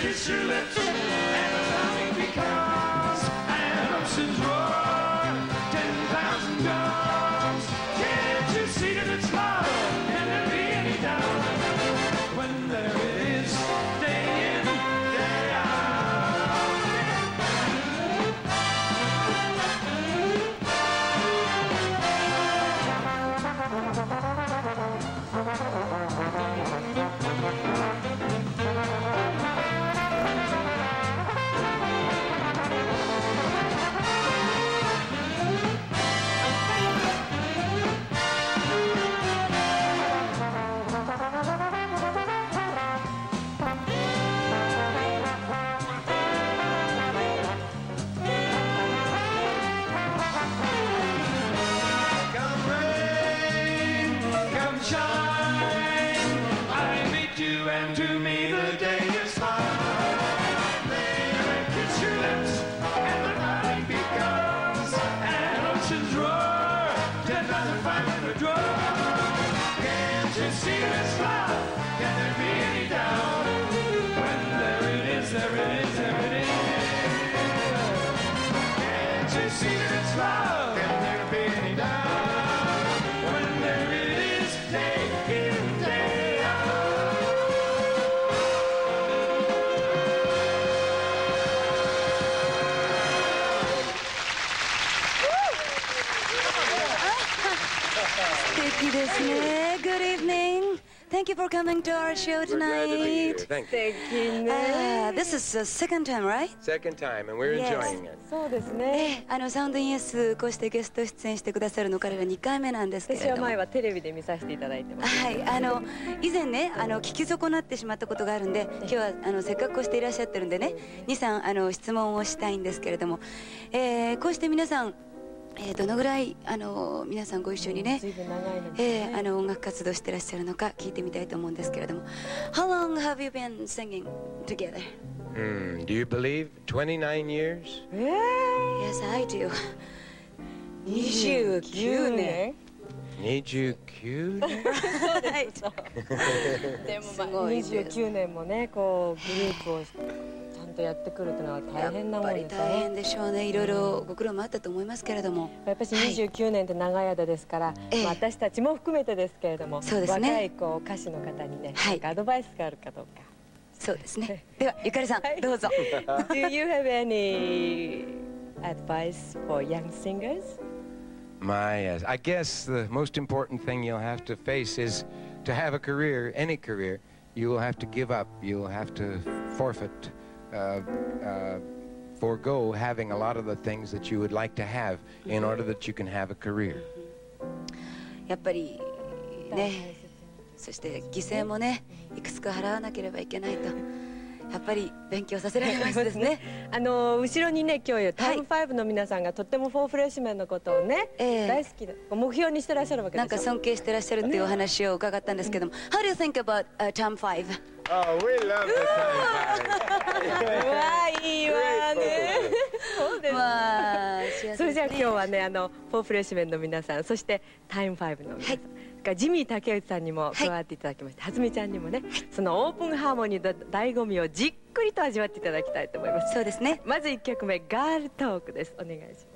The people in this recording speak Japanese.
kiss your lips can't you see the smile Thank you, Disney. Good evening. Thank you for coming to our show tonight. Thank you. 素敵ね Uh, this is the second time, right? Second time, and we're Yes. enjoying it. そうですねあのサウンドインエスこうしてゲスト出演してくださるの彼ら2回目なんですけれども私 は前はテレビで見させていただいてますはい、あの以前ねあの聞き損なってしまったことがあるんで今日はあのせっかくこうしていらっしゃってるんでね23あの質問をしたいんですけれども、えーこうして皆さん、えーどのぐらいあの皆さんご一緒にね、えーあの音楽活動してらっしゃるのか聞いてみたいと思うんですけれども How long have you been singing together? Hmm. Do you believe 29 years? え Yes, I do ー、29年 29? はい でもすまあごいです29年もねこうグループをとやってくるというのは大変なもんやっぱりです大変ねでしょうねいろいろご苦労もあったと思いますけれどもやっぱり29年って長い間ですから、ええまあ、私たちも含めてですけれども、そうですね若いこう歌手の方にね、はいアドバイスがあるかどうか。そうですねではゆかりさん、はいどうぞ Do you have any advice for young singers? My, yes. I guess the most important thing you'll have to face is to have a career, any career, you will have to give up. You'll have to forfeit, uh, uh, forego having a lot of the things that you would like to have in order that you can have a career. やっぱりねそして犠牲もねいくつか払わなければいけないと やっぱり勉強させられますですね。あの後ろにね今日タイム5の皆さんがとってもフォーフレッシュメンのことをね、ええ。大好きで目標にしてらっしゃるわけなんか尊敬してらっしゃるっていうお話を伺ったんですけども。How do you think about、uh, Term 5? Oh, we love the time うわいいわね。そうですまあそれじゃあ今日はねあのフォーフレッシュメンの皆さんそしてタイム5の皆さん、それからジミー竹内さんにも加わっていただきまして、はずみちゃんにもね、そのオープンハーモニーの醍醐味をじっくりと味わっていただきたいと思います。そうですね。まず1曲目ガールトークです。お願いします